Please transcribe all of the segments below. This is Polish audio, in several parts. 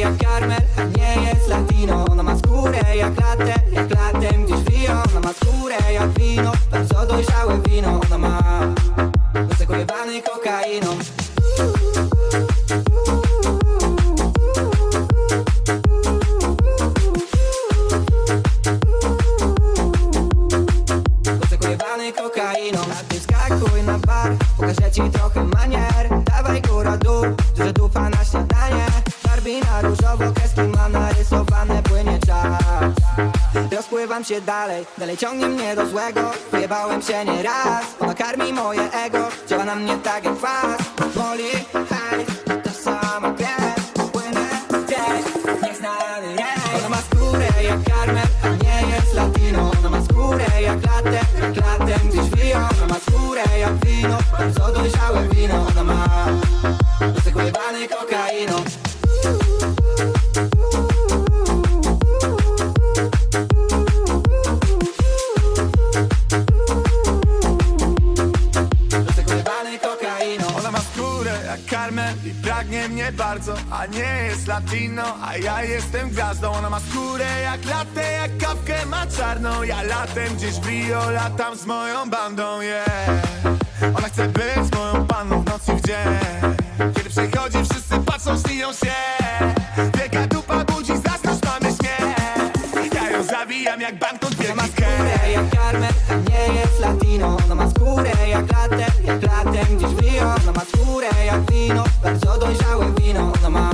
jak Carmel, a nie jest latino. Ona ma skórę jak latte, jak latem gdzieś wio Ona ma skórę jak wino, bardzo dojrzałe wino. Ona ma zakolebany kokainą. Kokainą. A ty skakuj na bar, pokażę ci trochę manier. Dawaj góra dół, duża dupa na śniadanie. Barbina, różowo kreski ma narysowane, płynie czas. Rozpływam się dalej, dalej ciągnie mnie do złego. Wyjebałem się nieraz, ona karmi moje ego. Działa na mnie tak jak kwas Boli, hej, ta sama krew. Płynę gdzieś, nieznany rej Ona ma skórę jak karmel, a nie jest latino. Ona ma skórę jak latem, jak latem gdzieś wiją Ona ma skórę jak wino, bardzo dojrzałe wino. Ona ma dosyk kokainą jak karmel i pragnie mnie bardzo A nie jest latino, a ja jestem gwiazdą. Ona ma skórę jak latte, jak kawkę ma czarną. Ja latem gdzieś w Rio, latam z moją bandą, yeah. Ona chce być moją panną w nocy w dzień. Kiedy przychodzi wszyscy patrzą, śniją się Ja ją zabijam jak banknot Ona ma wielki skórę skech jak karmel, a nie jest latino Ona ma skórę jak latte, jak latem gdzieś w Rio Ona ma skórę jak wino, bardzo dojrzałe wino Ona ma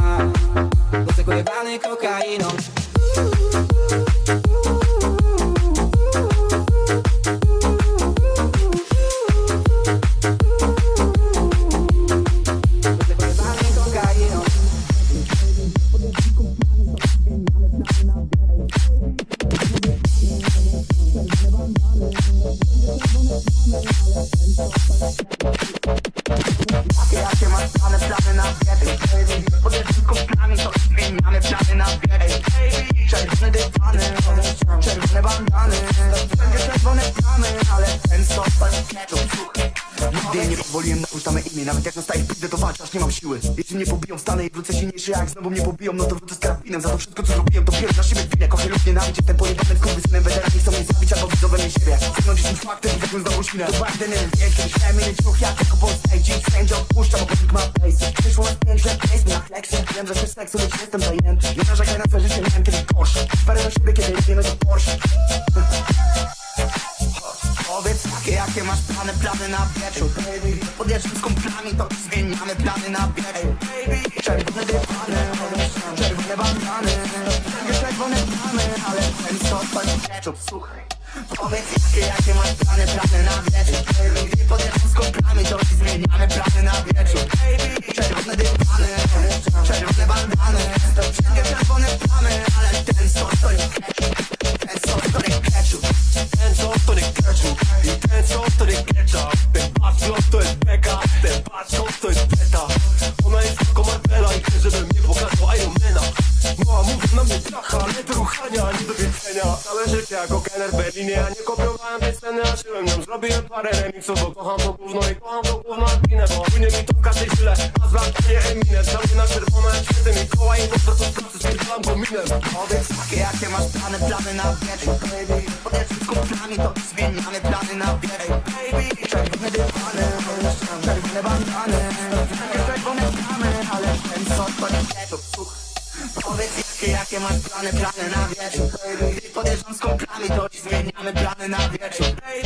Thank you. Nigdy nie pozwoliłem na ustame imię. Nawet jak na stałych pizdę to walczę, aż nie mam siły. Jeśli mnie pobiją, wstanę i wrócę silniejszy Jak znowu mnie pobiją, no to wrócę z karabinem. Za to wszystko co zrobiłem, to pierwszy na siebie winę. Kochaj lub nienawiść, jestem pojebanym skurwysynem Weteran nie chcą mnie zabić, albo widzą we mnie siebie Zginąć już faktem, i wezmę znowu świnę. To back then in wiek, kiedyś miałem mieć ruch Jak tylko po stage, sędzia odpuszcza, bonik ma place Przyszło na pięć lat, place mi na flexie. Wiem, że się seksu, lecz jestem zajęty Nie narzekaj na co życie, miałem kiedyś gorsze Parę na siebie, kiedy jedziemy do Porsche jakie, masz plany, plany na wieczór baby. Podjeżdżam z kumplami, to zmieniamy plany na wieczór Czerwone dywany, czerwone bandany. Czerwone plamy, ale ten sos to nie ketchup, słuchaj. Powiedz jakie, jakie masz plany, plany na wieczór baby. Podjeżdżam to nie ketchup I ten sos to nie ketchup Ten patrząc to jest beka. Ten patrząc to jest beta. Ona jest tylko Marvela i chce, żebym nie pokazał Ironmana. Mała mówi na mnie tracha, ale do ruchania, nie do wiedzenia Całe życie jako kelner w Berlinie Ja nie kopiowałem tej sceny, a żyłem nią. Zrobiłem parę remixów, bo kocham to gówno I kocham to gówno jak ginę Bo płynie mi to w każdej źle A zlatanie Eminem Cały na czerwono jak świecę Mikołaj I po prostu spierdalam kominem Powiedz jakie, jakie masz plany, plany na wieczór, baby. Podjeżdżam z kumplami, to zmieniamy plany na wieczór, baby Czerwone dywany, czerwone bandany. Czerwone plamy, ale ten to nie słuchaj Powiedz jakie, jakie masz plany, plany na wieczór, baby. Podjeżdżam z kumplami, to zmieniamy plany na wieczór, baby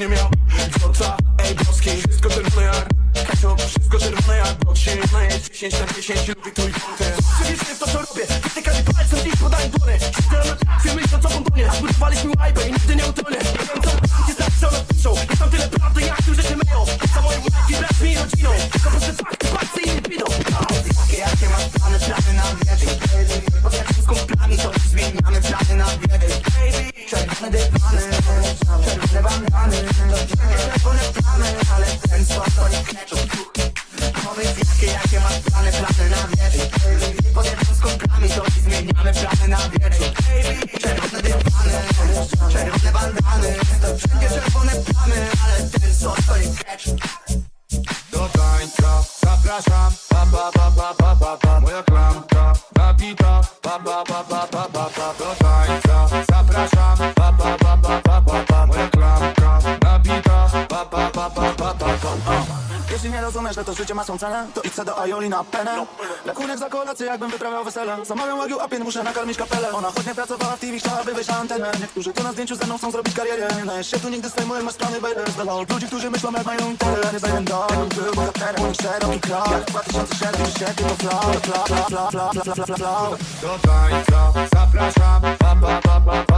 nie miał. Idiota, ej broski Wszystko czerwone jak ketchup Wszystko czerwone jak Ona jest 10 na 10 Lubi twój content Przewiesz w to co robię Wytykali palcem dziś podaję dłonie. Siedzę na trakwie, myśląc o bombonie Zbudowaliśmy łajbę i nigdy nie utonę plany, plany na baby Podjeżdżam z kumplami, to zmieniamy plany na baby Czerwone dywany, czerwone bandany. Wszędzie czerwone plamy, ale ten sos to nie ketchup Do tańca. Zapraszam. Pa pa pa pa pa pa Moja klamka. Napita Pa pa pa pa że to życie ma swą cenę. To idź do Aioli na penę. Rachunek za kolację jakbym wyprawiał wesele. Zamawiam łagił apien, muszę nakarmić kapelę. Ona choć nie pracowała w TV, chciałaby wyjść na antenę. Niektórzy tu na zdjęciu ze mną chcą zrobić karierę. Nie dajesz się tu nigdy swej moje masz plany, baby Zdala ludzi, którzy myślą jak mają interes. Nie będę dobrym, był bohaterem. Szeroki krok, jak 2007 się tylko flow Flow, flow, flow, flow, flow, flow, flow, Do tańca zapraszam. Pa pa pa pa